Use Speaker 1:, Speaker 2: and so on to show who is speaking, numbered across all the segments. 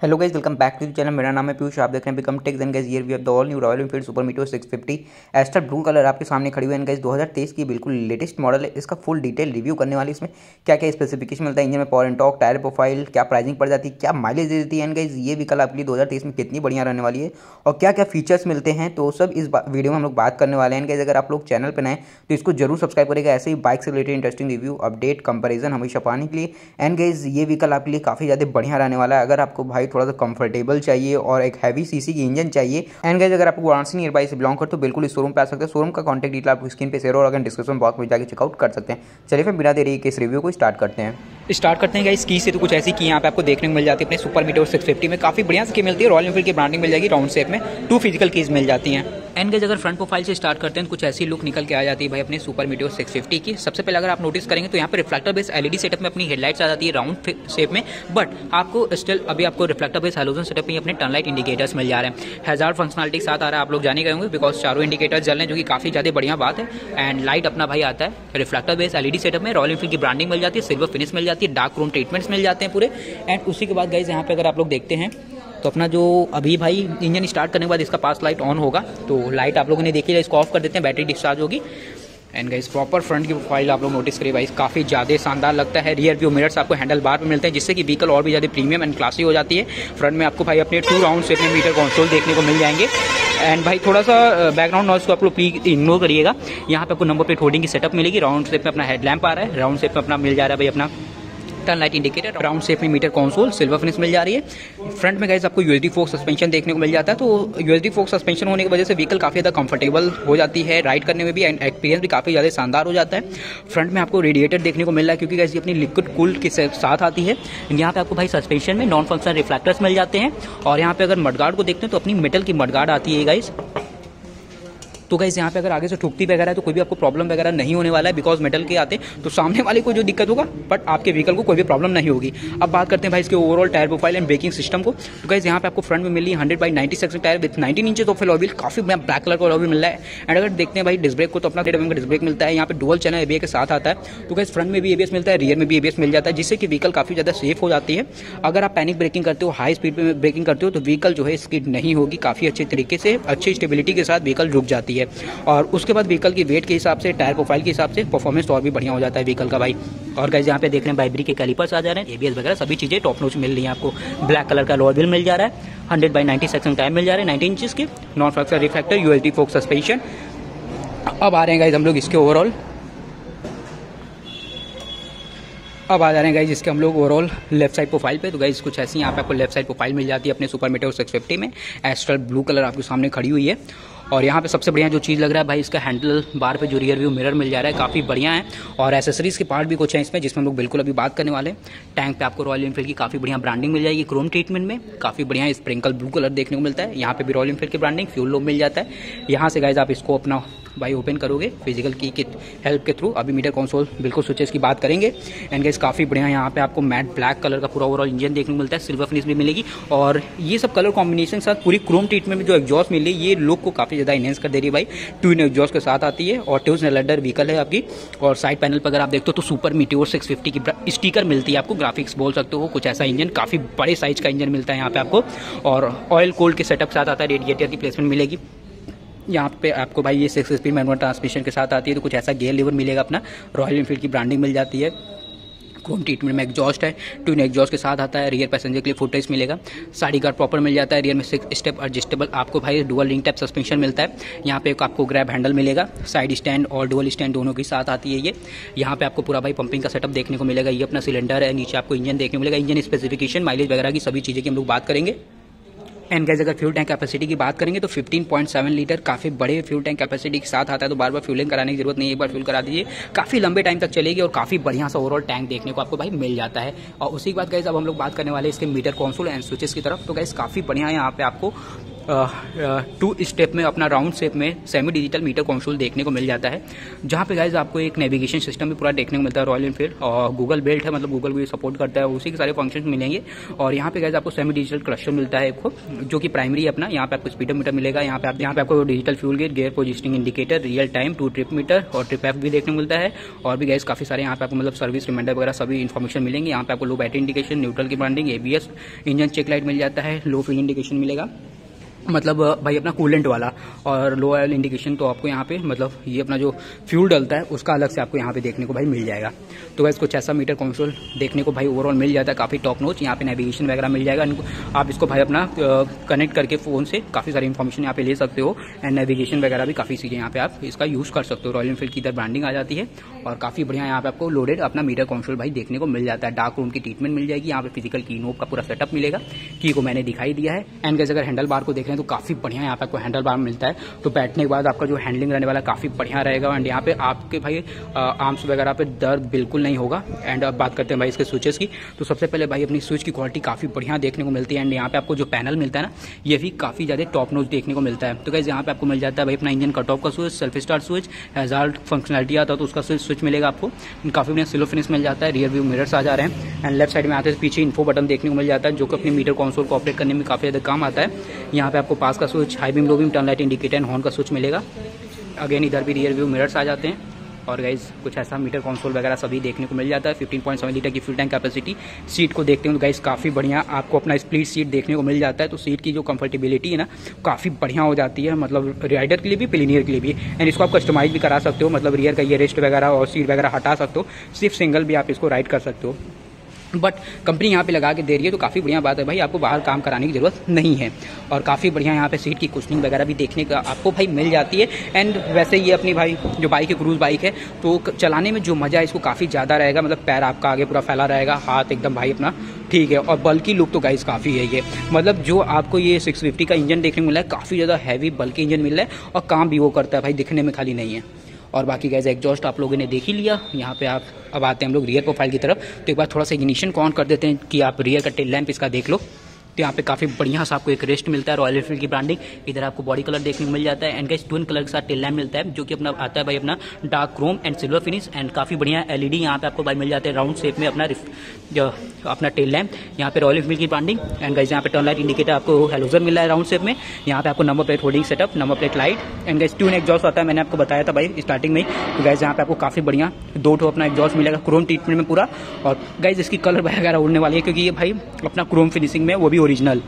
Speaker 1: Hello guys welcome back to channel मेरा नाम है पीयूष, आप देख रहे हैं become tech and guys here we have the all new Royal Enfield Super Meteor 650 astral blue colour आपके सामने खड़ी हुई है। गाइज़ 2023 की बिल्कुल लेटेस्ट मॉडल है। इसका फुल डिटेल रिव्यू करने वाली इसमें क्या क्या स्पेसिफिकेशन मिलता है? इंजन में एंड टॉक टायर प्रोफ़ाइल क्या प्राइसिंग पड़ जाती है? क्या माइलेज दे देती है? एंड गाइज़ ये व्हीकल आपके लिए दो हज़ार तेईस में कितनी बढ़िया रहने वाली है। और क्या क्या फीचर्स मिलते हैं? तो सब इस वीडियो में हम लोग बात करने वाले हैं। गाइज़ अगर आप लोग चैनल पर नए तो इसको ज़रूर सब्सक्राइब करेगा। ऐसे ही बाइक से related interesting review update comparison हमेशा पाने के लिए। एंड गाइज़ ये व्हीकल आपके लिए काफ़ी ज़्यादा बढ़िया रहने वाला है। अगर आपको भाई थोड़ा सा कंफर्टेबल चाहिए और एक हैवी सीसी की इंजन चाहिए। एंड गाइज़ अगर आपको वाराणसी नियर बाई से बिलोंग कर तो बिल्कुल इस शोरूम पे आ सकते हैं। शोरूम का कॉन्टैक्ट डिटेल आपको स्क्रीन पे शेयर और अगर डिस्क्रिप्शन बॉक्स में जाकर चेकआउट कर सकते हैं। चलिए फिर बिना देरी के इस रिव्यू को स्टार्ट करते हैं।
Speaker 2: स्टार्ट करते हैं गाइस की से तो कुछ ऐसी की यहाँ पे आपको देखने को मिल जाती है। अपने सुपर मीटर सिक्स फिफ्टी में काफ़ी बढ़िया स्की मिलती है। रॉयल एनफील्ड की ब्रांडिंग मिल जाएगी राउंड शेप में। टू फ़िज़िकल कीज मिल जाती हैं। एंड गज अगर फ्रंट प्रोफ़ाइल से स्टार्ट करते हैं तो कुछ ऐसी लुक निकल के आ जाती है भाई अपने सुपर मीडियो 650 की। सबसे पहले अगर आप नोटिस करेंगे तो यहाँ पर रिफ्लेक्टर बेस एलईडी सेटअप में अपनी हेडलाइट्स आ जाती है राउंड शेप में। बट आपको स्टिल अभी आपको रिफ्लेक्टर बेस हेलोजन सेटअप में अपने टर्न लाइट इंडिकेटर्स मिल जा रहे हैं। हज़ार फंक्शनलिटी के साथ आ रहा है, आप लोग जाने गए होंगे बिकॉज़ चारों इंडिकेटर्स जल रहे हैं, जो कि काफ़ी ज़्यादा बढ़िया बात है। एंड लाइट अपना भाई आता है रिफ्लेक्टर बेस एलईडी सेटअप में रॉयल एनफील्ड की ब्रांडिंग मिल जाती है सिल्वर फिनिश मिल जाती है डार्क रूम ट्रीटमेंट्स मिल जाते हैं पूरे। एंड उसी के बाद गाइज़ यहाँ पे अगर आप लोग देखते हैं तो अपना जो अभी भाई इंजन स्टार्ट करने के बाद इसका पास लाइट ऑन होगा तो लाइट आप लोगों ने देखी, इसको ऑफ़ कर देते हैं बैटरी डिस्चार्ज होगी। एंड गाइस प्रॉपर फ्रंट की प्रोफ़ाइल आप लोग नोटिस करिए भाई, काफ़ी ज़्यादा शानदार लगता है रियर व्यू मिरर्स आपको हैंडल बार में मिलते हैं, जिससे कि व्हीकल और भी ज़्यादा प्रीमियम एंड क्लासी हो जाती है। फ्रंट में आपको भाई अपने टू राउंड अपने मीटर कंसोल देखने को मिल जाएँगे। एंड भाई थोड़ा सा बैकग्राउंड नॉइस को आप लोग प्लीज़ इग्नोर करिएगा। यहाँ पे आपको नंबर प्लेट होल्डिंग की सेटअप मिलेगी राउंड शेप में अपना हेडलैम्प आ रहा है राउंड शेप में अपना मिल जा रहा है भाई अपना। Turn light indicator round shape में मीटर कॉन्सोल सिल्वर फिनिश मिल जा रही है। फ्रंट में गाइज़ आपको यूएसडी फोक सस्पेंशन देखने को मिल जाता है तो यूएसडी फोक सस्पेंशन होने की वजह से व्हीकल काफ़ी ज़्यादा कंफर्टेबल हो जाती है राइड करने में भी एंड एक्सपीरियंस भी काफ़ी ज़्यादा शानदार हो जाता है। फ्रंट में आपको रेडिएटर देखने को मिल रहा है, क्योंकि गाइज़ अपनी लिक्विड कूल के साथ आती है। यहाँ पे आपको भाई सस्पेंशन में नॉन फंक्शनल रिफ्लेक्टर्स मिल जाते हैं। और यहाँ पे अगर मडगार्ड को देखते हैं तो अपनी मेटल की मडगार्ड आती है गाइज़ तो गाइज़ यहाँ पे अगर आगे से ठुकती वगैरह है तो कोई भी आपको प्रॉब्लम वगैरह नहीं होने वाला है बिकॉज़ मेटल के आते तो सामने वाले को जो दिक्कत होगा बट आपके व्हीकल को कोई भी प्रॉब्लम नहीं होगी। अब बात करते हैं भाई इसके overall tyre profile and braking system को। तो गाइज़ यहाँ पे आपको फ्रंट में मिली hundred by ninety section tyre with nineteen inch of alloy काफ़ी ब्लैक कलर का ऑयल मिल रहा है। एंड अगर देखते हैं भाई डिस्क ब्रेक को तो अपना डेढ़ का डिस्क ब्रेक मिलता है। यहाँ पे डुअल चैनल एबीए के साथ आता है। तो गाइज़ फ्रंट में भी एबीएस मिलता है रियर में भी एबीएस मिल जाता है, जिससे कि व्हीकल काफ़ी ज़्यादा सेफ़ हो जाती है। अगर आप पैनिक ब्रेकिंग करते हो हाई स्पीड में ब्रेकिंग करते हो तो व्हीकल जो है स्किड नहीं होगी। काफ़ी अच्छे तरीके से, अच्छी स्टेबिलिटी के साथ व्हीकल रुक जाती है। और उसके बाद व्हीकल की वेट के हिसाब से टायर प्रोफ़ाइल के हिसाब से परफॉर्मेंस तो और भी बढ़िया हो जाता है व्हीकल का भाई। और गाइज़ यहाँ पे देख रहे हैं बाइब्री के कैलिपर्स आ जा रहे हैं एबीएस वगैरह सभी चीज़ें टॉप नोच मिल रही है आपको। ब्लैक कलर का लोअर व्हील मिल जा रहा है hundred by ninety section tyre मिल जा रहे हैं नाइनटीन इंचज के। Non fracture reflector ULT fork suspension अब आ रहे हैं गाइज़ हम लोग इसके ओवरऑल अब आ जा रहे हैं गाइज़ इसके हम लोग ओवरऑल लेफ़्ट साइड प्रोफ़ाइल पे। तो गाइज़ कुछ ऐसी यहाँ पे आपको लेफ़्ट साइड प्रोफ़ाइल मिल जाती है अपने सुपर मीटर सिक्स फिफ्टी में। एस्ट्रल ब्लू कलर आपके सामने खड़ी हुई है। और यहाँ पे सबसे बढ़िया जो चीज़ लग रहा है भाई, इसका हैंडल बार पे जो रियर व्यू मिरर मिल जा रहा है, काफ़ी बढ़िया है। और एसेसरीज के पार्ट भी कुछ हैं इसमें, जिसमें हम लोग बिल्कुल अभी बात करने वाले हैं। टैंक पे आपको रॉयल इनफील्ड की काफ़ी बढ़िया ब्रांडिंग मिल जाएगी क्रोम ट्रीटमेंट में। काफ़ी बढ़िया स्प्रिंकल ब्लू कलर देखने को मिलता है। यहाँ पे भी रॉयल इनफील्ड की ब्रांडिंग फ्यूल लोग मिल जाता है। यहाँ से गाइज़ आप इसको अपना भाई ओपन करोगे फ़िज़िकल की के हेल्प के थ्रू अभी मीटर कंसोल बिल्कुल स्विचेस की बात करेंगे। एंड गाइस काफ़ी बढ़िया यहाँ पे आपको मैट ब्लैक कलर का पूरा ओवरऑल इंजन देखने को मिलता है सिल्वर फिनिश भी मिलेगी। और ये सब कलर कॉम्बिनेशन के साथ पूरी क्रोम ट्रीटमेंट में जो एग्जॉस्ट मिली ये लुक को काफ़ी ज़्यादा इनहेंस कर दे रही है भाई। टू इन एग्जॉस्ट के साथ आती है और ट्यूज नेलेडर व्हीकल है आपकी। और साइड पैनल पर अगर आप देखते हो तो सुपर मीटियोर सिक्स की स्टीकर मिलती है आपको। ग्राफिक्स बोल सकते हो, कुछ ऐसा इंजन काफ़ी बड़े साइज़ का इंजन मिलता है यहाँ पे आपको। और ऑयल कोल्ड के सेटअप साथ आता है रेडिएटर की प्लेसमेंट मिलेगी। यहाँ पे आपको भाई ये सिक्स स्पीड मैनुअल ट्रांसमिशन के साथ आती है तो कुछ ऐसा गेयर लीवर मिलेगा अपना। रॉयल इनफील्ड की ब्रांडिंग मिल जाती है। क्रोम ट्रीटमेंट में एग्जॉस्ट है ट्विन एग्जॉस्ट के साथ आता है रियर पैसेंजर के लिए फुटेज मिलेगा। साड़ी कार्ड प्रॉपर मिल जाता है रियर में सिक्स स्टेप एडजस्टेबल आपको भाई डुअल रिंग टाइप सस्पेंशन मिलता है। यहाँ पे आपको ग्रैब हैंडल मिलेगा साइड स्टैंड और डुअल स्टैंड दोनों के साथ आती है ये। यहाँ पे आपको पूरा भाई पंपिंग का सेटअप देखने को मिलेगा। ये अपना सिलेंडर है, नीचे आपको इंजन देखने को मिलेगा। इंजन स्पेसिफिकेशन माइलेज वगैरह की सभी चीज़ें की हम लोग बात करेंगे। एंड गैस अगर फ्यूल टैंक कैपेसिटी की बात करेंगे तो 15.7 लीटर काफ़ी बड़े फ्यूल टैंक कैपेसिटी के साथ आता है। तो बार बार फ्यूलिंग कराने की ज़रूरत नहीं एक बार फ्यूल करा दीजिए। काफ़ी लंबे टाइम तक चलेगी और काफ़ी बढ़िया सा ओवरऑल टैंक देखने को आपको भाई मिल जाता है। और उसी के बाद गैस अब हम लोग बात करने वाले इसके मीटर कॉन्सोल एंड स्विचेस की तरफ़। तो गैस काफ़ी बढ़िया यहाँ पे आपको टू स्टेप में, अपना राउंड शेप में सेमी डिजिटल मीटर कंसोल देखने को मिल जाता है। जहाँ पे गाइज़ आपको एक नेविगेशन सिस्टम भी पूरा देखने को मिलता है रॉयल एनफील्ड और गूगल बेल्ट है मतलब गूगल भी सपोर्ट करता है, उसी के सारे फ़ंक्शन मिलेंगे। और यहाँ पे गाइज़ आपको सेमी डिजिटल क्लस्टर मिलता है एक जो कि प्राइमरी अपना, यहाँ पे आपको स्पीडर मीटर मिलेगा, यहाँ पे आप, यहाँ पे आपको digital fuel gauge gear positioning indicator real time two trip meter और ट्रिप एफ़ भी देखने को मिलता है। और भी गैस काफ़ी सारे यहाँ पे आपको मतलब सर्विस रिमाइंडर वगैरह सभी इन्फॉर्मेशन मिलेंगे। यहाँ पे आपको लो बैटरी इंडिकेशन न्यूट्रल की branding ABS engine check light मिल जाता है लो फ्यूल इंडिकेशन मिलेगा। मतलब भाई अपना कूलेंट वाला और लो ऑयल इंडिकेशन तो आपको यहाँ पे मतलब ये अपना जो फ्यूल डलता है, उसका अलग से आपको यहाँ पे देखने को भाई मिल जाएगा। तो वैसे कुछ ऐसा मीटर कंसोल देखने को भाई ओवरऑल मिल जाता है, काफ़ी टॉप नोच यहाँ पे नेविगेशन वगैरह मिल जाएगा। आप इसको भाई अपना कनेक्ट करके फ़ोन से काफ़ी सारी इन्फॉर्मेशन यहाँ पे ले सकते हो एंड नेविगेशन वगैरह भी काफ़ी चीज़ें यहाँ पे आप इसका यूज़ कर सकते हो। रॉयल एनफील्ड की इधर ब्रांडिंग आ जाती है और काफ़ी बढ़िया यहाँ पे आपको लोडेड अपना मीटर कंसोल भाई देखने को मिल जाता है। डार्क रूम की ट्रीटमेंट मिल जाएगी, यहाँ पे फ़िज़िकल की नोब का पूरा सेटअप मिलेगा की को मैंने दिखाई दिया है। एंड कैसे अगर हैंडल बार को देख हैं तो काफ़ी बढ़िया यहाँ पे आपको हैंडल बार मिलता है। तो बैठने के बाद आपका जो हैंडलिंग रहने वाला काफ़ी बढ़िया रहेगा एंड यहाँ पे आपके भाई आर्म्स वगैरह पे दर्द बिल्कुल नहीं होगा। एंड अब बात करते हैं भाई इसके स्विचेस की। तो सबसे पहले भाई अपनी स्विच की क्वालिटी काफ़ी बढ़िया देखने को मिलती है एंड यहाँ पे आपको जो पैनल मिलता है ना, ये भी काफ़ी ज़्यादा टॉप नोच देखने को मिलता है। तो कैसे यहाँ पे आपको मिल जाता है भाई अपना इंजन कट ऑफ़ का switch self start switch hazard functionality आता है तो उसका स्विच मिलेगा आपको। काफ़ी बढ़िया सिलो फिनिश मिल जाता है रियर व्यू मिरर्स आ जा रहे हैं। एंड लेफ़्ट साइड में आते पीछे इन्फो बटन देखने को मिल जाता है, जो कि अपने मीटर कॉन्सोल को ऑपरेट करने में काफ़ी ज़्यादा काम आता है। यहाँ पे आपको पास का switch high beam low beam turn light indicator and horn का स्विच मिलेगा। अगेन इधर भी रियर व्यू मिरर्स आ जाते हैं। और गाइज़ कुछ ऐसा मीटर कंसोल वगैरह सभी देखने को मिल जाता है। 15.7 लीटर की फ्यूल टैंक कैपेसिटी सीट को देखते हैं तो गाइज़ काफ़ी बढ़िया आपको अपना स्प्लिट सीट देखने को मिल जाता है। तो सीट की जो कंफर्टेबिलिटी है ना, काफ़ी बढ़िया हो जाती है। मतलब राइडर के लिए भी प्लीनियर के लिए भी। एंड इसको आप कस्टमाइज भी करा सकते हो। मतलब रियर का ये रेस्ट वगैरह और सीट वगैरह हटा सकते हो। सिर्फ़ सिंगल भी आप इसको राइड कर सकते हो। बट कंपनी यहाँ पे लगा के दे रही है तो काफ़ी बढ़िया बात है भाई, आपको बाहर काम कराने की ज़रूरत नहीं है। और काफ़ी बढ़िया यहाँ पे सीट की कुशनिंग वगैरह भी देखने का आपको भाई मिल जाती है। एंड वैसे ये अपनी भाई, जो बाइक है क्रूज बाइक है तो चलाने में जो मज़ा है, इसको काफ़ी ज़्यादा रहेगा। मतलब पैर आपका आगे पूरा फैला रहेगा, हाथ एकदम भाई अपना ठीक है। और बल्कि लुक तो गाइस काफ़ी है ये। मतलब जो आपको ये सिक्स का इंजन देखने को मिला है, काफ़ी ज़्यादा हैवी बल्कि इंजन मिल रहा है और काम भी वो करता है भाई, दिखने में खाली नहीं है। और बाकी गैस एग्जॉस्ट आप लोगों ने देख ही लिया। यहाँ पे आप, अब आते हैं हम लोग रियर प्रोफ़ाइल की तरफ़। तो एक बार थोड़ा सा इग्निशन कॉन कर देते हैं कि आप रियर का टेल लैंप इसका देख लो। तो यहाँ पे काफ़ी बढ़िया सा आपको एक रेस्ट मिलता है रॉयल एनफील्ड की ब्रांडिंग इधर आपको बॉडी कलर देखने को मिल जाता है एंड गाइस ट्विन कलर के साथ टेल लैम्प मिलता है, जो कि अपना, आता है भाई अपना dark chrome and silver finish and काफ़ी बढ़िया एलईडी यहाँ पे आपको भाई मिल जाते हैं राउंड शेप में अपना अपना टेल लैम्प यहाँ पे रॉयल एनफील्ड की ब्रांडिंग एंड गाइस यहाँ पे टर्न लाइट इंडिकेटर आपको हेलोजर मिल रहा है राउंड शेप में। यहाँ पे आपको number plate holding setup number plate light and guys twin exhaust आता है, मैंने आपको बताया था भाई स्टार्टिंग में तो गाइस यहाँ पे आपको काफ़ी बढ़िया दो ठो अपना एग्जॉस्ट मिलेगा क्रोम ट्रीटमेंट में पूरा। और गाइस इसकी कलर वगैरह उड़ने वाली है, क्योंकि ये भाई अपना क्रोम फिनिशिंग में, वो भी ओरिजिनल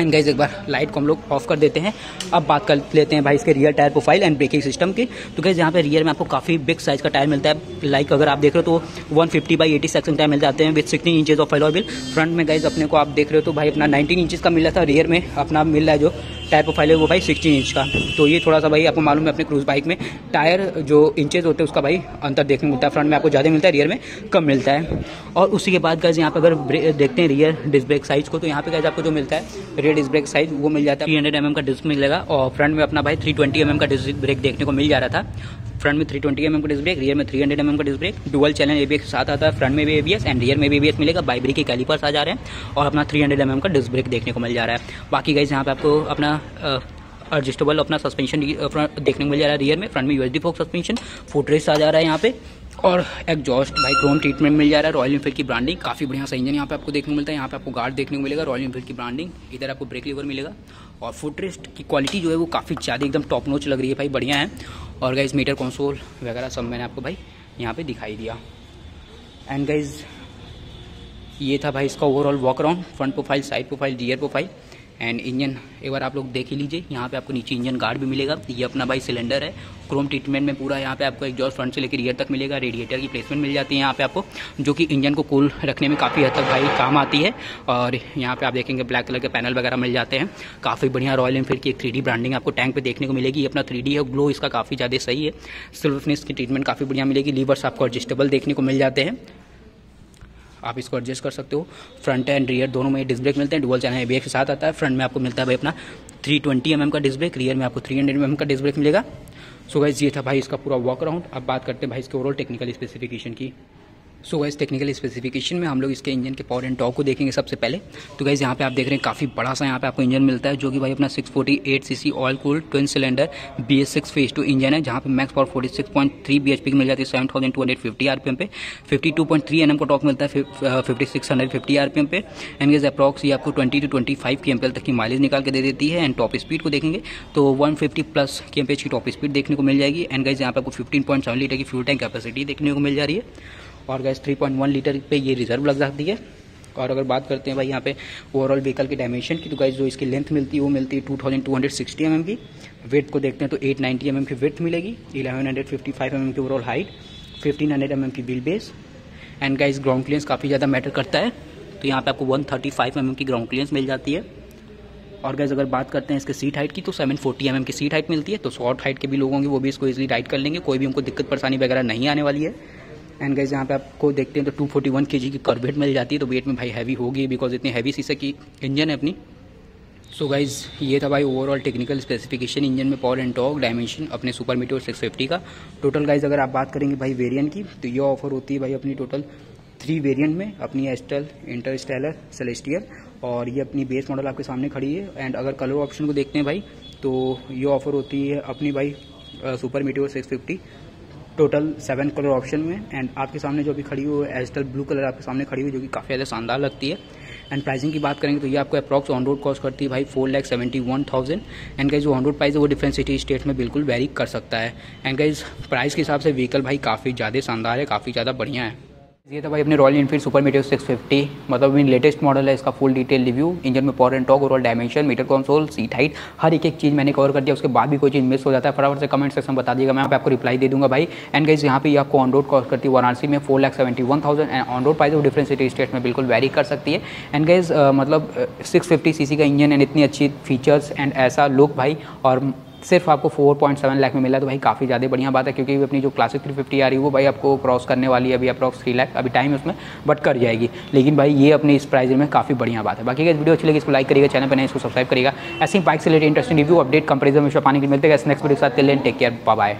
Speaker 2: एंड गाइज़ एक बार लाइट को हम लोग ऑफ़ कर देते हैं। अब बात कर लेते हैं भाई इसके rear tyre profile and braking system की। तो गाइज़ यहाँ पे रियर में आपको काफ़ी बिग साइज़ का टायर मिलता है। लाइक अगर आप देख रहे हो तो 150 fifty by eighty section tyre मिल जाते हैं विद सिक्सटीन इंचेज ऑफ़ एलॉबिल फ्रंट में गाइज़ अपने को आप देख रहे हो तो भाई अपना नाइनटीन इंचज़ का मिल रहा था रियर में। अपना मिल रहा है जो टायर प्रोफ़ाइल है वो भाई सिक्सटीन इंच का। तो ये थोड़ा सा भाई आपको मालूम है अपने क्रूज बाइक में, टायर जो इंचेज होते हैं उसका भाई अंतर देखने मिलता है। फ्रंट में आपको ज़्यादा मिलता है रियर में कम मिलता है। और उसी के बाद गैस यहाँ पर अगर देखते हैं रियर डिस्क ब्रेक साइज़ को तो यहाँ पे गैस आपको जो मिलता है रियर डिस्क ब्रेक साइज़ वो मिल जाता है। थ्री हंड्रेड एम का डिस्क मिलेगा और फ्रंट में अपना भाई थ्री ट्वेंटी एम का डिस्क ब्रेक देखने को मिल जा रहा था। फ्रंट में थ्री ट्वेंटी एम एम का डिस्क ब्रेक रियर में थ्री हंड्रेड एम का disc brake dual channel ABS साथ आता है फ्रंट में भी एबीएस एंड रियर में भी एबीएस मिलेगा बाइब्री के कैलिपर्स आ जा रहे हैं और अपना थ्री हंड्रेड एम का डिस्क ब्रेक देखने को मिल जा रहा है। बाकी गाइज़ यहाँ पे आपको अपना एडजस्टेबल अपना सस्पेंशन देखने को मिल जा रहा है रियर में फ्रंट में यूएसडी फोक सस्पेंशन फुटरेस आ जा रहा है यहाँ पे। और एग्जॉस्ट भाई क्रोम ट्रीटमेंट मिल जा रहा है रॉयल इनफील्ड की ब्रांडिंग काफ़ी बढ़िया सा इंजन यहाँ पे आपको देखने को मिलता है, यहाँ पे आपको गार्ड देखने को मिलेगा रॉयल इनफील्ड की ब्रांडिंग इधर आपको ब्रेक लीवर मिलेगा, और फुटरेस्ट की क्वालिटी जो है वो काफ़ी ज़्यादा एकदम टॉप नोच लग रही है भाई, बढ़िया है। और गाइज़ मीटर कंसोल वगैरह सब मैंने आपको भाई यहाँ पे दिखाई दिया। एंड गाइज़ ये था भाई इसका overall walk around front profile side profile rear profile and engine एक बार आप लोग देख ही लीजिए, यहाँ पे आपको नीचे इंजन गार्ड भी मिलेगा। ये अपना भाई सिलेंडर है। क्रोम ट्रीटमेंट में पूरा यहाँ पे आपको एक जॉस फ्रंट से लेकर रियर तक मिलेगा। रेडिएटर की प्लेसमेंट मिल जाती है यहाँ पे आपको, जो कि इंजन को कूल रखने में काफ़ी हद तक भाई काम आती है। और यहाँ पे आप देखेंगे ब्लैक कलर के पैनल वगैरह मिल जाते हैं। काफ़ी बढ़िया रॉयल एनफील्ड की एक थ्री ब्रांडिंग आपको टैंक पे देखने को मिलेगी। अपना थ्री है ग्लो इसका काफ़ी ज़्यादा सही है। सिल्वर फिनिश की ट्रीटमेंट काफ़ी बढ़िया मिलेगी। लीवर्स आपको एडजस्टेबल देखने को मिल जाते हैं। आप इसको एडजस्ट कर सकते हो। फ्रंट एंड रियर दोनों में डिस्क ब्रेक मिलते हैं। डुअल चैनल एबीएक्स के साथ आता है। फ्रंट में आपको मिलता है भाई अपना 320 ट्वेंटी mm का डिस्क ब्रेक रियर में आपको 300 हंड्रेड mm का डिस्क ब्रेक मिलेगा। सो गाइज़ ये था भाई इसका पूरा वॉक अराउंड अब बात करते हैं भाई इसके ओवरऑल टेक्निकल स्पेसिफिकेशन की। सो गाइस टेक्निकल स्पेसिफिकेशन में हम लोग इसके इंजन के पावर एंड टॉक को देखेंगे सबसे पहले। तो गाइस यहाँ पे आप देख रहे हैं काफ़ी बड़ा सा यहाँ पे आपको इंजन मिलता है, जो कि भाई अपना 648 CC oil cool twin cylinder B S six phase two engine है, जहाँ पे मैक्स पावर 46.3 बीएचपी की मिल जाती है seven thousand two hundred fifty RPM पे। 52.3 एनएम का टॉक मिलता है fifty six hundred fifty RPM पे। एंड गेज अप्रॉक्स ये आपको ट्वेंटी टू ट्वेंटी फाइव की एमपेल तक की माइलेज निकाल के दे देती है एंड टॉप स्पीड को देखेंगे तो वन फिफ्टी प्लस की एमपेज की टॉप स्पीड देखने को मिल जाएगी। एंड गाइज़ यहाँ पे आपको फिफ्टीन पॉइंट सेवन लीटर की फ्यूल टैंक कैपेसिटी देखने को मिल जा रही है। और गैस 3.1 लीटर पे ये रिज़र्व लग जाती है। और अगर बात करते हैं भाई यहाँ पे ओवरऑल व्हीकल की डायमेंशन की तो गाइज़ जो इसकी लेंथ मिलती है, वो मिलती है two thousand two hundred sixty m की। वेथ को देखते हैं तो एट नाइन्टी एम की वेथ मिलेगी eleven hundred fifty five m की overall height fifteen hundred m की wheel base and guys ground clearance काफ़ी ज़्यादा मैटर करता है। तो यहाँ पे आपको वन थर्टी एम की ग्राउंड क्लियंस मिल जाती है। और गैस अगर बात करते हैं इसके सीट हाइट की तो 740 फोर्टी mm की सीट हाइट मिलती है। तो शॉर्ट हाइट के भी लोग होंगे, वो भी इसको इजीली राइड कर लेंगे। कोई भी उनको दिक्कत परेशानी वगैरह नहीं आने वाली है। एंड गाइज़ यहाँ पे आपको देखते हैं तो 241 फोर्टी वन के जी की कर वेट मिल जाती है तो वेट में भाई हैवी होगी बिकॉज़ इतनी हैवी शीशे की इंजन है अपनी। सो so गाइज़ ये था भाई ओवरऑल टेक्निकल स्पेसिफिकेशन इंजन में पावर एंड टॉक डायमेंशन अपने सुपर मीटर सिक्स फिफ्टी का। टोटल गाइज़ अगर आप बात करेंगे भाई वेरियंट की तो ये ऑफ़र होती है भाई अपनी टोटल थ्री वेरियंट में, अपनी एस्टल इंटरस्टेलर सेलेस्टियल और ये अपनी बेस मॉडल आपके सामने खड़ी है। एंड अगर कलर ऑप्शन को देखते हैं भाई तो ये ऑफ़र होती है अपनी भाई Super Meteor six fifty total seven colour option में एंड आपके सामने जो अभी खड़ी हुई है एजटल ब्लू कलर आपके सामने खड़ी हुई जो कि काफ़ी ज़्यादा शानदार लगती है। एंड प्राइसिंग की बात करेंगे तो ये आपको अप्रॉक्स ऑन रोड कॉस्ट करती है भाई four lakh seventy one thousand and guys on road price है, वो डिफरेंट सिटी स्टेट में बिल्कुल वेरी कर सकता है। एंड गाइज़ प्राइस के हिसाब से व्हीकल भाई काफ़ी ज़्यादा शानदार है, काफ़ी ज़्यादा बढ़िया है। ये था भाई अपने रॉयल इनफील्ड सुपर मीटर 650 मतलब इन लेटेस्ट मॉडल है, इसका फुल डिटेल रिव्यू इंजन में पावर एंड टॉक और dimension meter console seat height हर एक एक चीज़ मैंने कवर कर दिया। उसके बाद भी कोई चीज़ मिस हो जाता है, फटाफट से कमेंट सेक्शन बता दीजिएगा मैं आपको रिप्लाई दे दूँगा भाई। एंड गाइज़ यहाँ पे आपको ऑन रोड कॉस्ट करती है वाराणसी में four lakh seventy one thousand and on road price different city state में बिल्कुल वेरी कर सकती है। एंड गाइज़ मतलब सिक्स फिफ्टी सी का इंजन एंड इतनी अच्छी फीचर्स एंड ऐसा लुक भाई और सिर्फ़ आपको 4.7 लाख में मिला तो भाई काफ़ी ज़्यादा बढ़िया बात है, क्योंकि अपनी जो क्लासिक 350 आ रही है, वो भाई आपको क्रॉस करने वाली है अभी अप्रॉक्स थ्री लाख अभी टाइम है उसमें बट कर जाएगी। लेकिन भाई ये अपने इस प्राइस में काफ़ी बढ़िया बात है। बाकी अगर वीडियो अच्छी लगी, इसको लाइक करिएगा चैनल पर नहीं इसको सब्सक्राइब करिएगा। ऐसी बाइक से related interesting review update comparison में पानी की मिलते हैं नेक्स्ट वीडियो के साथ टेक केयर बाय